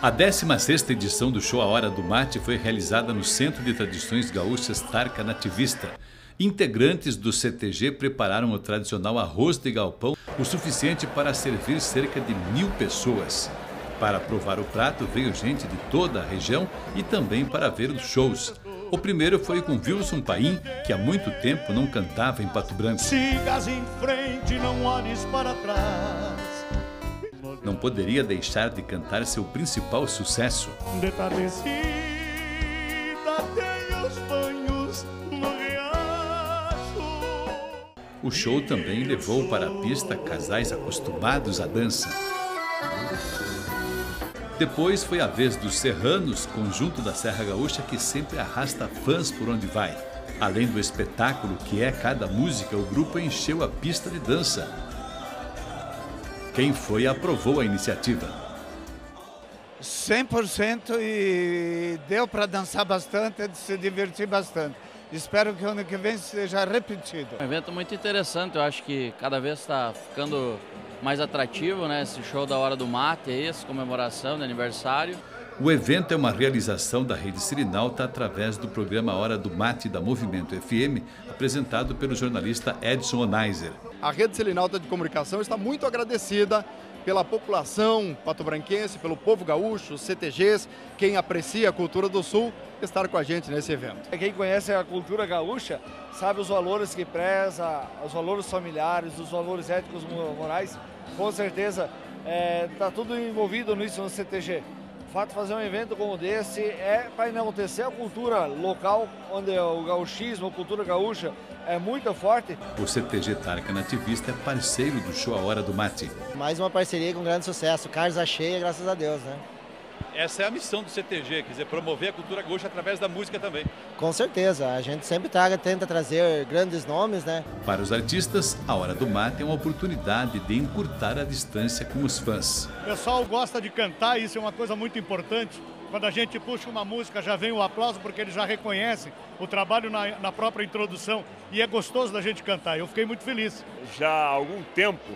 A 16ª edição do show A Hora do Mate foi realizada no Centro de Tradições Gaúchas Tarca Nativista. Integrantes do CTG prepararam o tradicional arroz de galpão, o suficiente para servir cerca de mil pessoas. Para provar o prato veio gente de toda a região e também para ver os shows. O primeiro foi com Wilson Paim, que há muito tempo não cantava em Pato Branco. Sigas em frente, não olhes para trás. Não poderia deixar de cantar seu principal sucesso. De tardecita tem os banhos no riacho. O show também levou para a pista casais acostumados à dança. Depois foi a vez dos Serranos, conjunto da Serra Gaúcha que sempre arrasta fãs por onde vai. Além do espetáculo que é cada música, o grupo encheu a pista de dança. Quem foi aprovou a iniciativa. 100% e deu para dançar bastante e se divertir bastante. Espero que o ano que vem seja repetido. Um evento muito interessante, eu acho que cada vez está ficando mais atrativo, né? Esse show da Hora do Mate, essa comemoração de aniversário. O evento é uma realização da Rede Sirinalta através do programa Hora do Mate da Movimento FM, apresentado pelo jornalista Edson Onaiser. A Rede Sirinalta de Comunicação está muito agradecida pela população patobranquense, pelo povo gaúcho, os CTGs, quem aprecia a cultura do Sul, estar com a gente nesse evento. Quem conhece a cultura gaúcha sabe os valores que preza, os valores familiares, os valores éticos morais. Com certeza está é, tudo envolvido nisso no CTG. O fato de fazer um evento como esse é para enaltecer a cultura local, onde o gauchismo, a cultura gaúcha é muito forte. O CTG Tarca Nativista é parceiro do show A Hora do Mate. Mais uma parceria com grande sucesso, casa cheia, graças a Deus, né? Essa é a missão do CTG, quer dizer, promover a cultura gaúcha através da música também. Com certeza, a gente sempre traga, tenta trazer grandes nomes, né? Para os artistas, a Hora do Mate é uma oportunidade de encurtar a distância com os fãs. O pessoal gosta de cantar, isso é uma coisa muito importante. Quando a gente puxa uma música, já vem o aplauso, porque eles já reconhecem o trabalho na, na própria introdução e é gostoso da gente cantar. Eu fiquei muito feliz. Já há algum tempo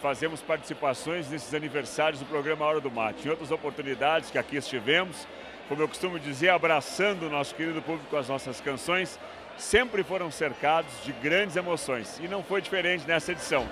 fazemos participações nesses aniversários do programa Hora do Mate. Em outras oportunidades que aqui estivemos, como eu costumo dizer, abraçando o nosso querido público com as nossas canções, sempre foram cercados de grandes emoções. E não foi diferente nessa edição.